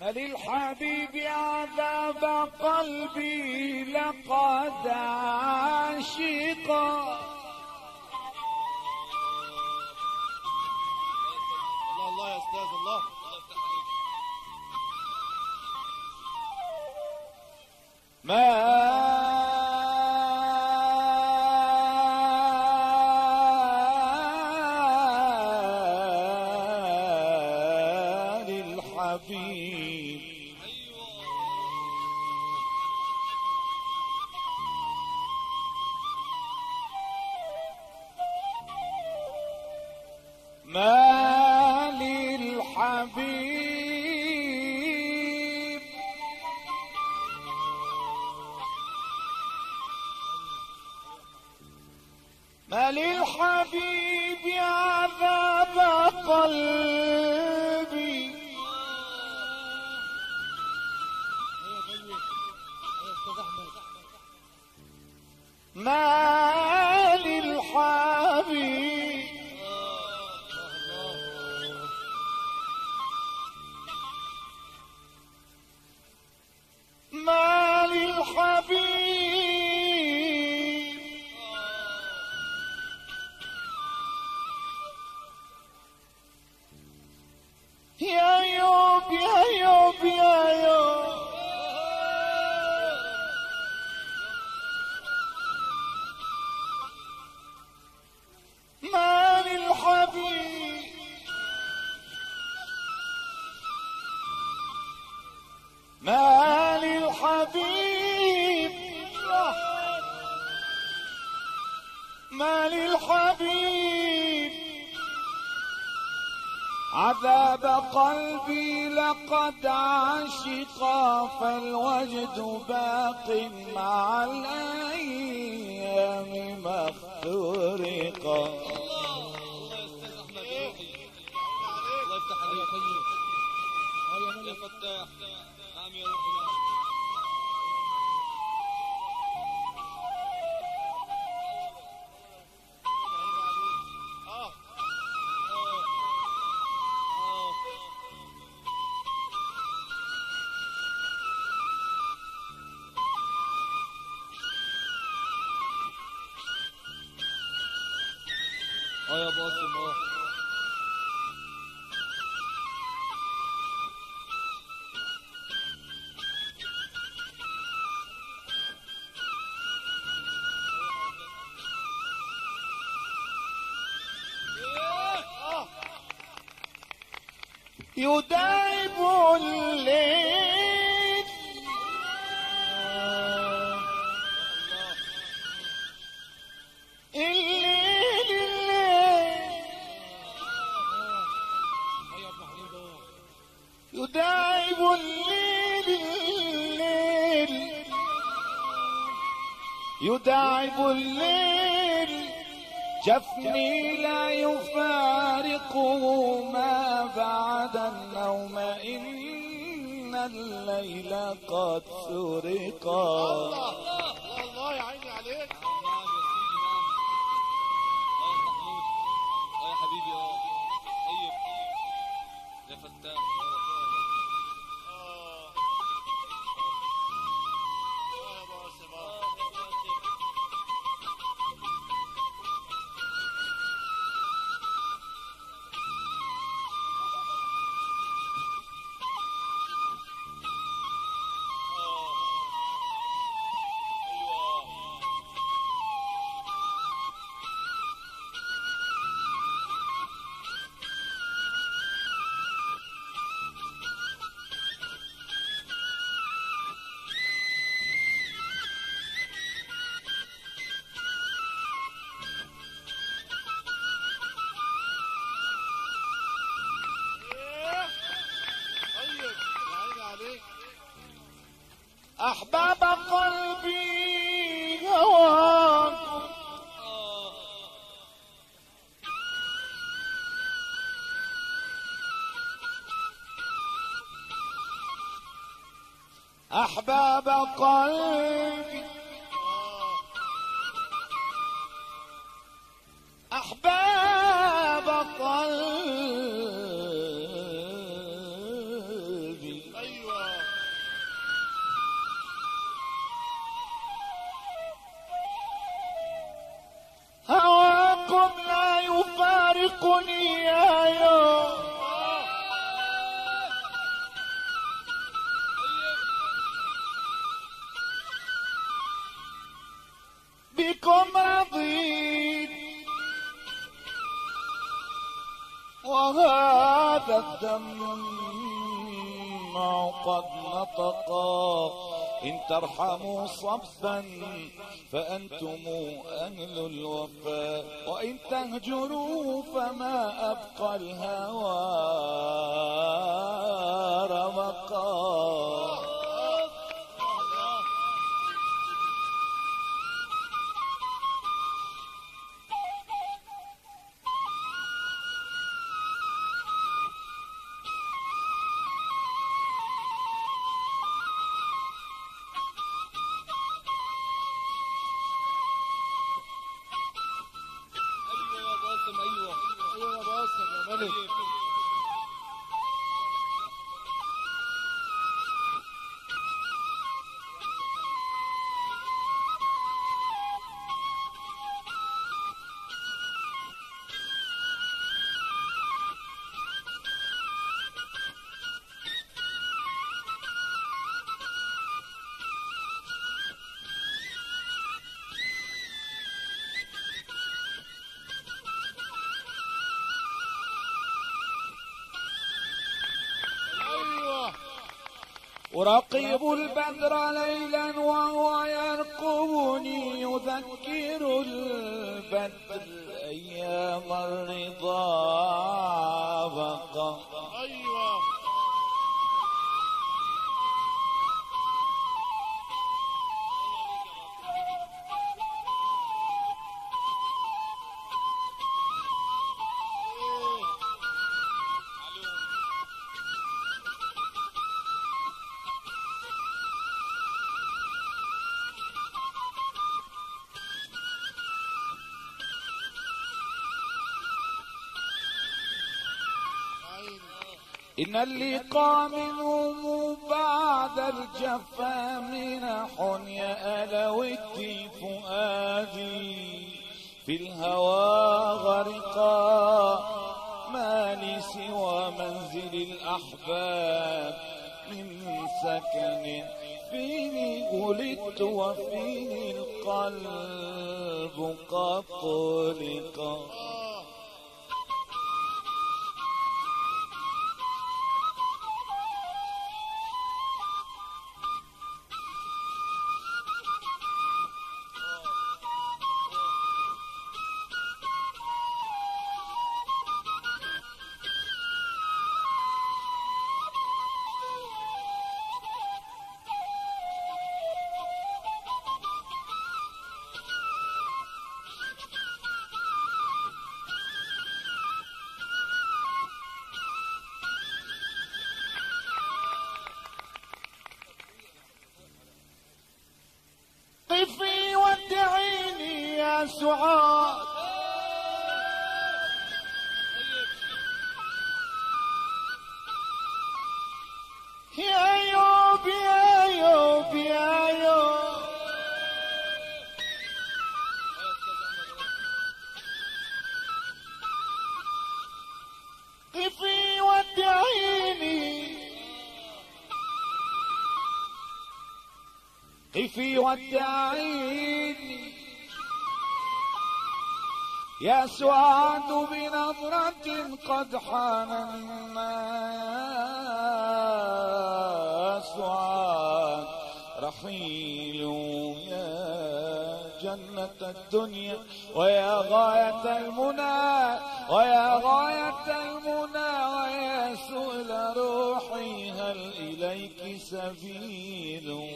فللحبيب عذاب قلبي لقد عاشقا الله الله يا أستاذ الله. ما للحبيب للحبيب عذاب قلبي. ما ما للحبيب ما للحبيب عذاب قلبي لقد عشق فالوجد باق مع الأيام ما اخترق الله يفتح عليك يا يداعب الليل. الليل الليل. يداعب الليل الليل. يداعب الليل. جفني لا يفارقه ما بعد النوم إن الليل قد سرقا الله الله يا عيني عليك نعم يا نعم آه آه حبيبي آه طيب يا فتاح أحباب قلبي هواك أحباب قلبي. الدمع قد نطقا. إن ترحموا صبا فأنتم أهل الوفاء وإن تهجروا فما أبقى الهوى. أراقب البدر ليلا وهو يرقبني يذكر البدر أيام الرضا أيوه. إن اللقاء منهم بعد الجفا منح يا ألوتي فؤادي في الهوى غرقا ما لي سوى منزل الأحباب من سكن فيه ولدت وفيه القلب قد طلقا سعاد يا ايوب يا ايوب يا ايوب قفي ودعيني قفي ودعيني يا سعاد بنظرة قد حان الناس. سعاد رحيل يا جنة الدنيا ويا غاية المنى ويا غاية المنى ويا سؤل روحي هل إليك سبيل؟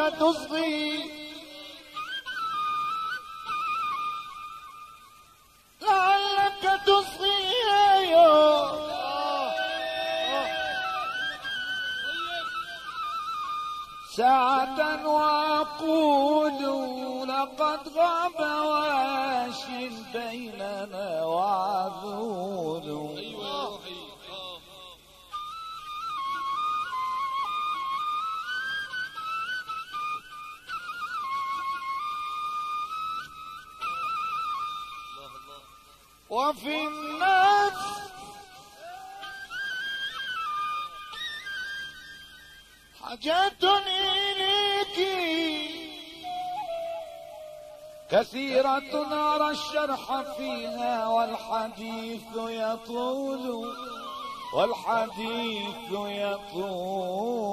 تصغي لعلك تصغي ساعة وأقول لقد غاب واش بيننا وعذول وفي الناس حاجات إليك. كثيرة نرى الشرح فيها والحديث يطول والحديث يطول.